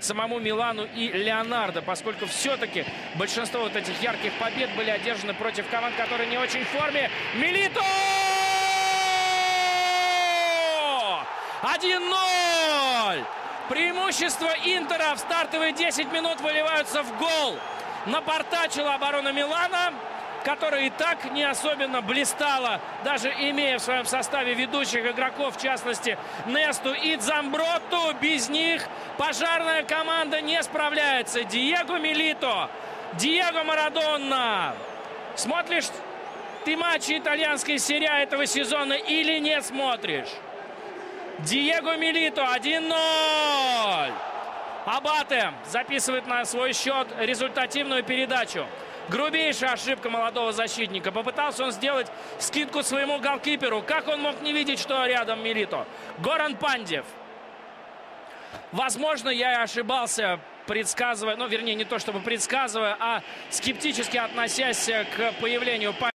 самому Милану и Леонардо, поскольку все-таки большинство вот этих ярких побед были одержаны против команд, которые не очень в форме. Милито! 1-0! Преимущество Интера в стартовые 10 минут выливаются в гол. Напортачила оборона Милана которая и так не особенно блистала, даже имея в своем составе ведущих игроков, в частности, Несту и Дзамбротту. Без них пожарная команда не справляется. Диего Милито, Диего Марадонна. Смотришь ты матчи итальянской серии этого сезона или не смотришь? Диего Милито 1-0. Абате записывает на свой счет результативную передачу. Грубейшая ошибка молодого защитника. Попытался он сделать скидку своему голкиперу. Как он мог не видеть, что рядом Милито? Горан Пандев. Возможно, я и ошибался, предсказывая, ну, вернее, не то чтобы предсказывая, а скептически относясь к появлению.